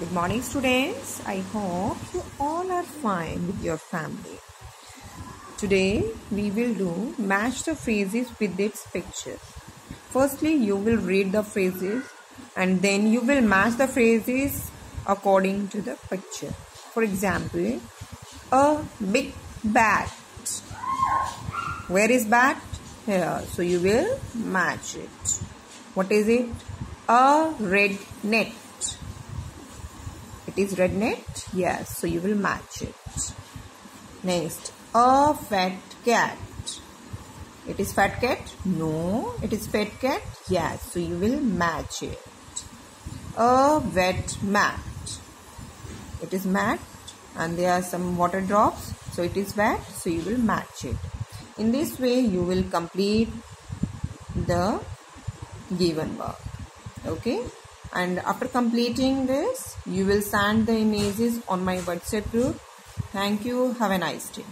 Good morning, students. I hope you all are fine with your family. Today we will do match the phrases with its pictures. Firstly, you will read the phrases and then you will match the phrases according to the picture. For example, a big bat. Where is bat? Here. So you will match it. What is it? A red net. It is red net? Yes. So you will match it. Next, a fat cat. It is fat cat? No. It is fat cat? Yes. So you will match it. A wet mat. It is mat and there are some water drops. So it is wet. So you will match it. In this way you will complete the given work. Okay and after completing this you will send the images on my whatsapp group. Thank you. Have a nice day